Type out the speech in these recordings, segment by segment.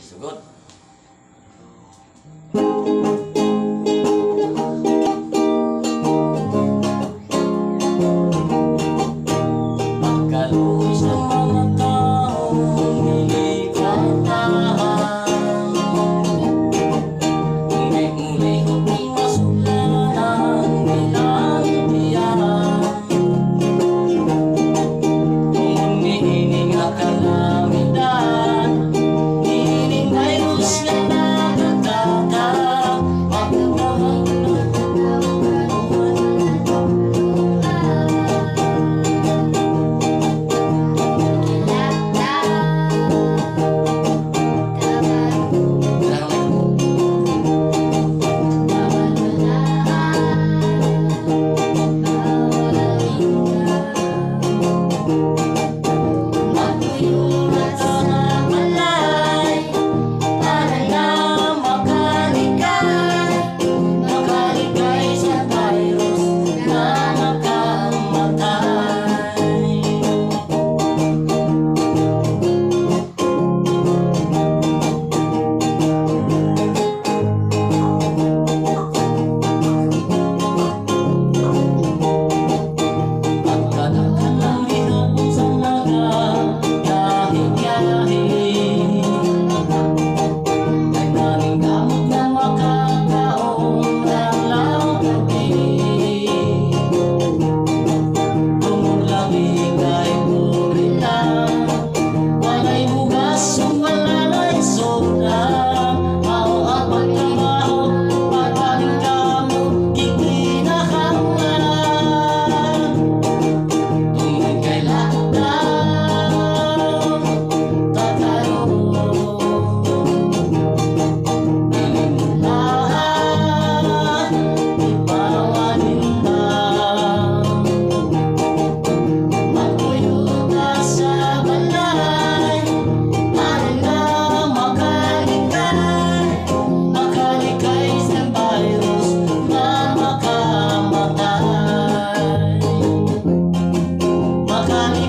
sugot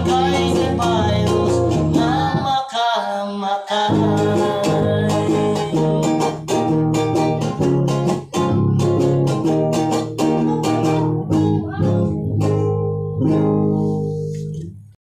find